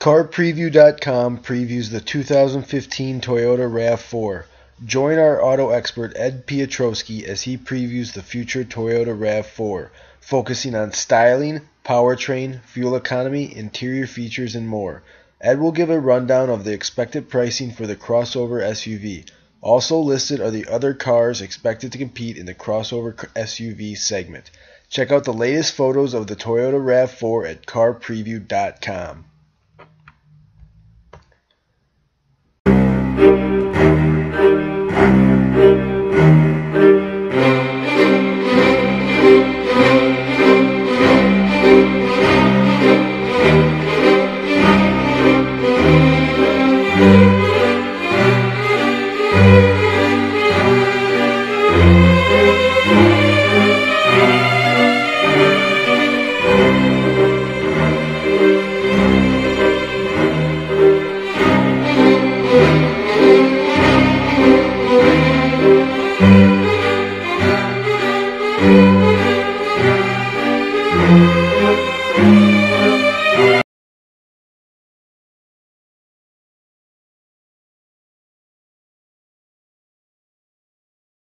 CarPreview.com previews the 2015 Toyota RAV4. Join our auto expert Ed Piotrowski as he previews the future Toyota RAV4, focusing on styling, powertrain, fuel economy, interior features, and more. Ed will give a rundown of the expected pricing for the crossover SUV. Also listed are the other cars expected to compete in the crossover SUV segment. Check out the latest photos of the Toyota RAV4 at carpreview.com. Música